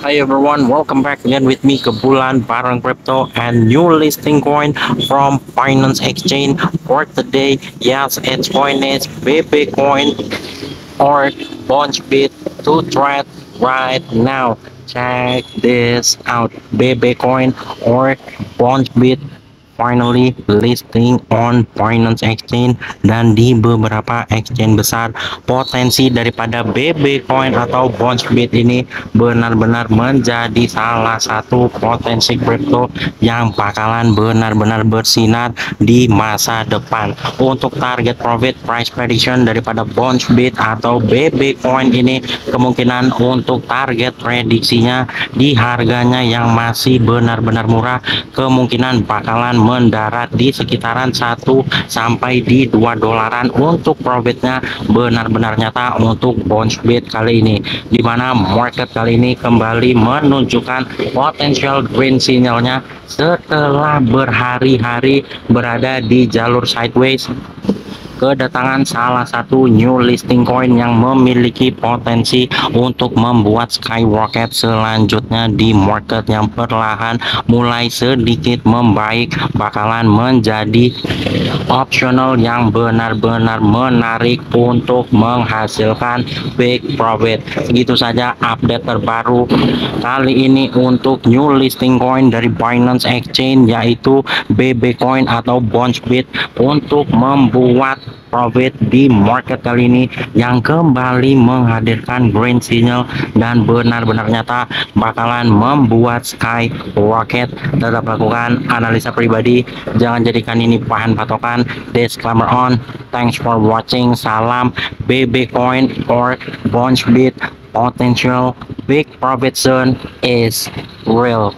Hi everyone, welcome back again with me Kebulan Barang Crypto and new listing coin from Finance Exchange for today. Yes, its coin is BB coin or Bit to trade right now. Check this out, BB coin or Bit finally listing on Binance Exchange dan di beberapa exchange besar. Potensi daripada BB Coin atau Bit ini benar-benar menjadi salah satu potensi crypto yang bakalan benar-benar bersinar di masa depan. Untuk target profit price prediction daripada Bit atau BB Coin ini kemungkinan untuk target prediksinya di harganya yang masih benar-benar murah kemungkinan bakalan mendarat di sekitaran 1 sampai di 2 dolaran untuk profitnya benar-benar nyata untuk bounce bit kali ini di mana market kali ini kembali menunjukkan potensial green sinyalnya setelah berhari-hari berada di jalur sideways kedatangan salah satu new listing coin yang memiliki potensi untuk membuat skyrocket selanjutnya di market yang perlahan mulai sedikit membaik bakalan menjadi optional yang benar-benar menarik untuk menghasilkan big profit. Segitu saja update terbaru kali ini untuk new listing coin dari Binance Exchange yaitu BB Coin atau Bit untuk membuat profit di market kali ini yang kembali menghadirkan green signal dan benar-benar nyata bakalan membuat sky rocket. Tetap lakukan analisa pribadi jangan jadikan ini bahan patokan. Disclaimer on thanks for watching. Salam BB coin or bit. Potential big profit zone is real